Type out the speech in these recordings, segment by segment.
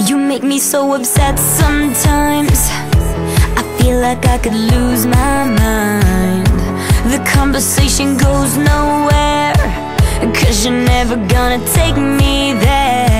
You make me so upset sometimes. I feel like I could lose my mind. The conversation goes nowhere. Cause you're never gonna take me there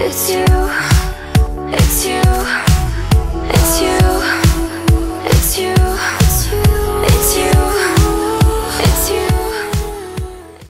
It's you, it's you.